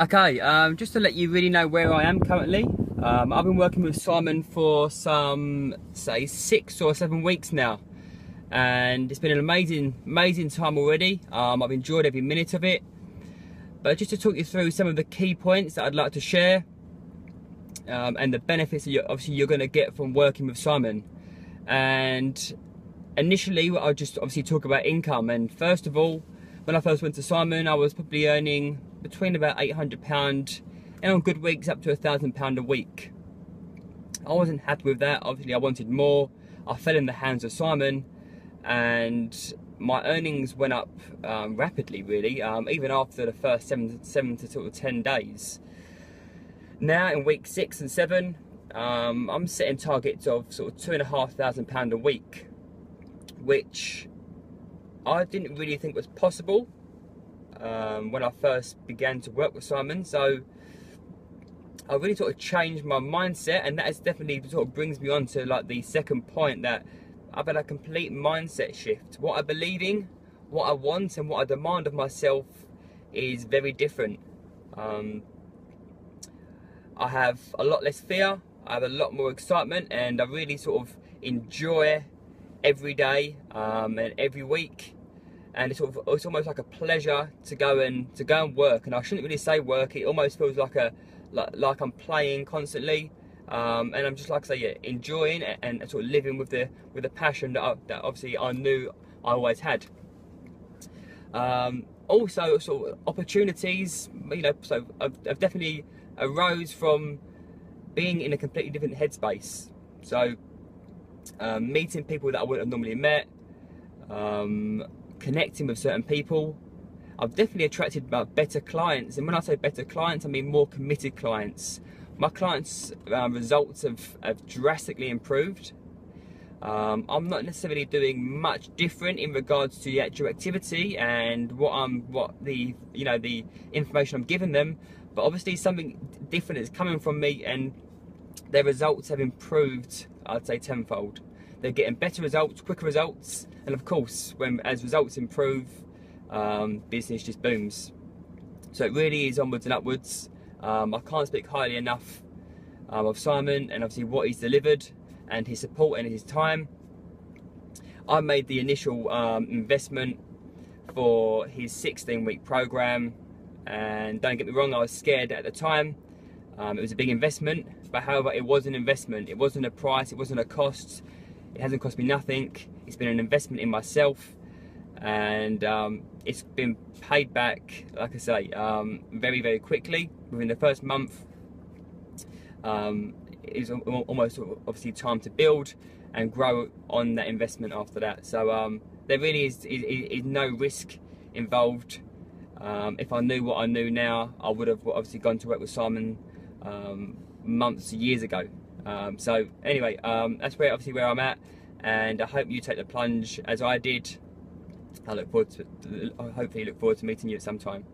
Okay, um, just to let you really know where I am currently, um, I've been working with Simon for some, say, six or seven weeks now. And it's been an amazing, amazing time already. Um, I've enjoyed every minute of it. But just to talk you through some of the key points that I'd like to share um, and the benefits that you're, obviously you're going to get from working with Simon. And initially, I'll just obviously talk about income. And first of all, when I first went to Simon, I was probably earning between about £800 and on good weeks up to a £1,000 a week. I wasn't happy with that. Obviously, I wanted more. I fell in the hands of Simon and my earnings went up um, rapidly, really, um, even after the first seven, seven to sort of 10 days. Now, in week six and seven, um, I'm setting targets of sort of two and a half thousand pound a week, which I didn't really think was possible um, when I first began to work with Simon. So I really sort of changed my mindset, and that is definitely sort of brings me on to like the second point that I've had a complete mindset shift. What I believe in, what I want, and what I demand of myself is very different. Um, I have a lot less fear, I have a lot more excitement, and I really sort of enjoy every day um, and every week and it's sort of it's almost like a pleasure to go and to go and work and I shouldn't really say work it almost feels like a like, like I'm playing constantly um, and I'm just like I say yeah, enjoying it and sort of living with the with the passion that, I, that obviously I knew I always had. Um, also sort of opportunities you know so I've, I've definitely arose from being in a completely different headspace. So um, meeting people that I wouldn't have normally met um, connecting with certain people. I've definitely attracted better clients, and when I say better clients, I mean more committed clients. My clients' uh, results have, have drastically improved. Um, I'm not necessarily doing much different in regards to the actual activity and what I'm, what the, you know, the information I'm giving them, but obviously something different is coming from me, and their results have improved. I'd say tenfold. They're getting better results, quicker results, and of course, when as results improve, um, business just booms. So it really is onwards and upwards. Um, I can't speak highly enough um, of Simon and obviously what he's delivered and his support and his time. I made the initial um, investment for his 16 week program and don't get me wrong I was scared at the time um, it was a big investment but however it was an investment it wasn't a price it wasn't a cost it hasn't cost me nothing. It's been an investment in myself and um, it's been paid back, like I say, um, very, very quickly. Within the first month, um, it's almost obviously time to build and grow on that investment after that. So um, there really is, is, is, no risk involved. Um, if I knew what I knew now, I would have obviously gone to work with Simon um, months, years ago. Um, so anyway, um, that's where obviously where I'm at, and I hope you take the plunge as I did. I look forward to, hopefully look forward to meeting you at some time.